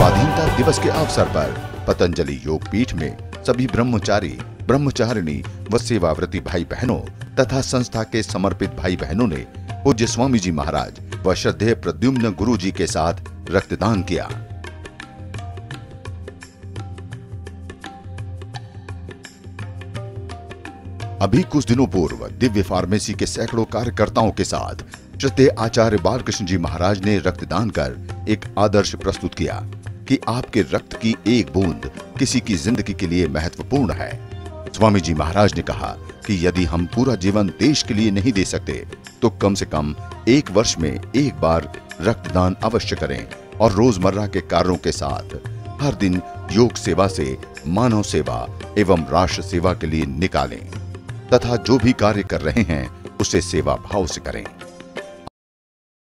दिवस के अवसर पर पतंजलि योग पीठ में सभी ब्रह्मचारी, ब्रह्मचारिणी व सेवाव्रती भाई बहनों तथा संस्था के समर्पित भाई बहनों ने पूज्य स्वामी जी महाराज व श्रद्धेय प्रद्युम्न गुरु जी के साथ रक्तदान किया। अभी कुछ दिनों पूर्व दिव्य फार्मेसी के सैकड़ों कार्यकर्ताओं के साथ श्रद्धेय आचार्य बालकृष्ण जी महाराज ने रक्तदान कर एक आदर्श प्रस्तुत किया। कि आपके रक्त की एक बूंद किसी की ज़िंदगी के लिए महत्वपूर्ण है। स्वामी जी महाराज ने कहा कि यदि हम पूरा जीवन देश के लिए नहीं दे सकते तो कम से कम एक वर्ष में एक बार रक्तदान अवश्य करें और रोज़मर्रा के कार्यों के साथ हर दिन योग सेवा से, मानव सेवा एवं राष्ट्र सेवा के लिए निकालें तथा जो भी कार्य कर रहे हैं, उसे सेवा भाव से करें।